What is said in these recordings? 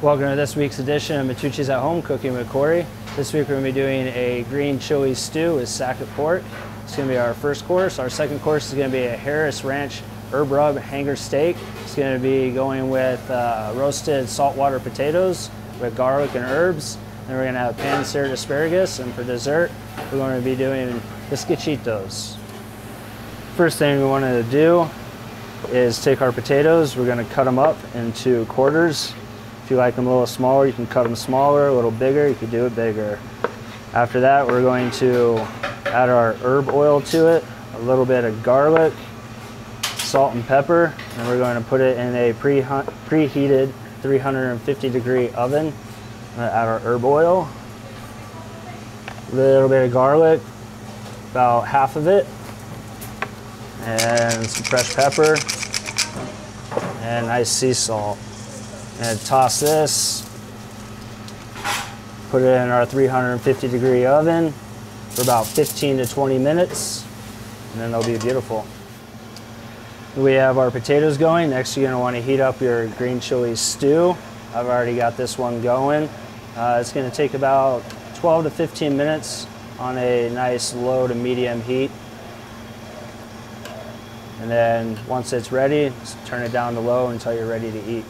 Welcome to this week's edition of M'Tucci's at Home Cooking with Corey. This week we're going to be doing a green chili stew with sack pork. It's going to be our first course. Our second course is going to be a Harris Ranch herb rub hanger steak. It's going to be going with uh, roasted saltwater potatoes with garlic and herbs. Then we're going to have pan-seared asparagus, and for dessert, we're going to be doing biscochitos. First thing we wanted to do is take our potatoes. We're going to cut them up into quarters. If you like them a little smaller, you can cut them smaller, a little bigger, you can do it bigger. After that, we're going to add our herb oil to it, a little bit of garlic, salt and pepper, and we're going to put it in a pre preheated 350 degree oven. add our herb oil, a little bit of garlic, about half of it, and some fresh pepper, and nice sea salt. And toss this, put it in our 350 degree oven for about 15 to 20 minutes, and then they'll be beautiful. We have our potatoes going. Next, you're gonna wanna heat up your green chili stew. I've already got this one going. Uh, it's gonna take about 12 to 15 minutes on a nice low to medium heat. And then once it's ready, turn it down to low until you're ready to eat.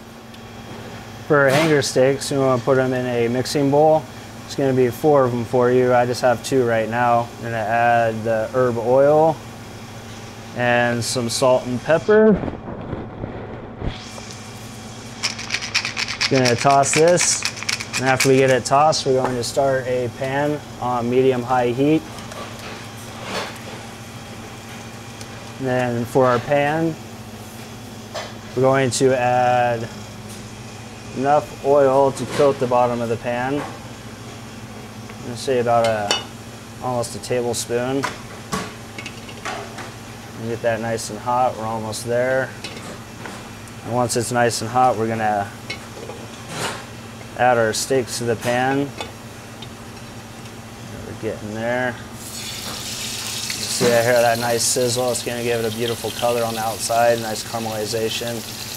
For hanger steaks, you want to put them in a mixing bowl. It's going to be four of them for you. I just have two right now. I'm going to add the herb oil and some salt and pepper. To toss this. And after we get it tossed, we're going to start a pan on medium-high heat. And then for our pan, we're going to add enough oil to coat the bottom of the pan. I'm to say about a almost a tablespoon. Get that nice and hot. We're almost there. And once it's nice and hot, we're to add our steaks to the pan. We're getting there. See, I hear that nice sizzle. It's to give it a beautiful color on the outside, nice caramelization.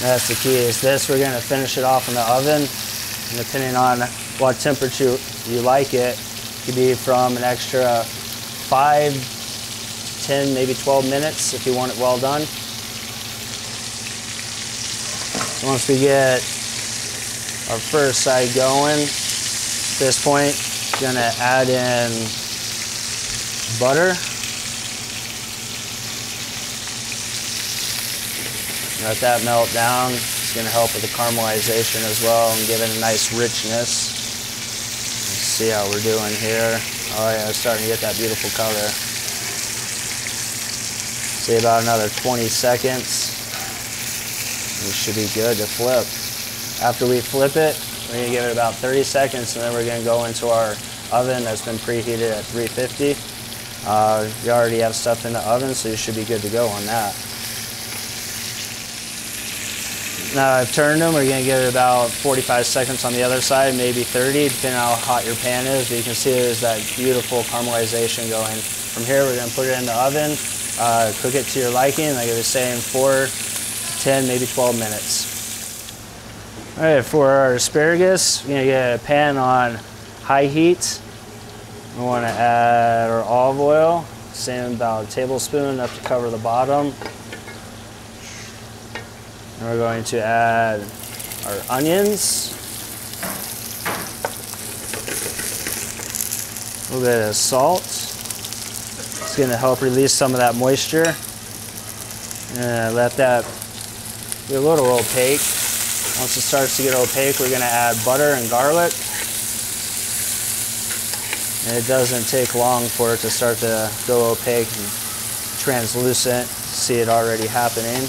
That's the key is this. We're going to finish it off in the oven. And depending on what temperature you like it, it could be from an extra 5, 10, maybe 12 minutes if you want it well done. Once we get our first side going, at this point, to add in butter. Let that melt down. It's going to help with the caramelization as well and give it a nice richness. Let's see how we're doing here. Oh yeah, it's starting to get that beautiful color. See about another 20 seconds. We should be good to flip. After we flip it, we're going to give it about 30 seconds and then we're going to go into our oven that's been preheated at 350. Uh, you already have stuff in the oven, so you should be good to go on that. Now I've turned them, we're gonna give it about 45 seconds on the other side, maybe 30, depending on how hot your pan is. But you can see there's that beautiful caramelization going. From here, we're gonna put it in the oven, uh, cook it to your liking, like I was saying, 4, 10, maybe 12 minutes. All right, for our asparagus, we're gonna get a pan on high heat. We wanna add our olive oil, same about a tablespoon, enough to cover the bottom. We're going to add our onions. A little bit of salt. It's going to help release some of that moisture. And let that be a little opaque. Once it starts to get opaque, we're going to add butter and garlic. And it doesn't take long for it to start to go opaque and translucent. See it already happening.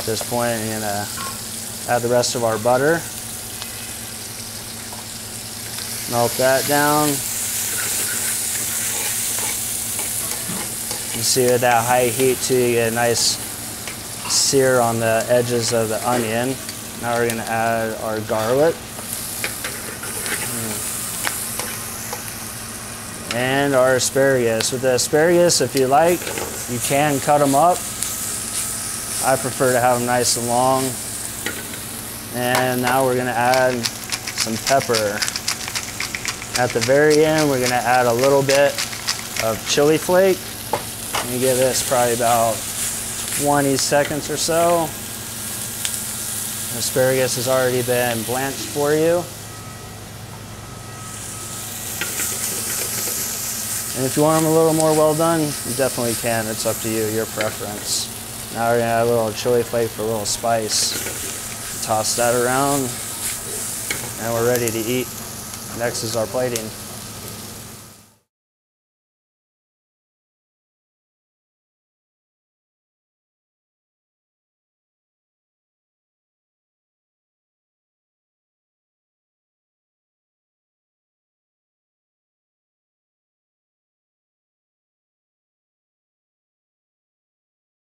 At this point, I'm gonna uh, add the rest of our butter. Melt that down. You see with that high heat too, you get a nice sear on the edges of the onion. Now we're gonna add our garlic. And our asparagus. With the asparagus, if you like, you can cut them up I prefer to have them nice and long. And now we're gonna add some pepper. At the very end, we're gonna add a little bit of chili flake. Let me give this probably about 20 seconds or so. Asparagus has already been blanched for you. And if you want them a little more well done, you definitely can. It's up to you, your preference. Now we're gonna add a little chili flake for a little spice. Toss that around, and we're ready to eat. Next is our plating.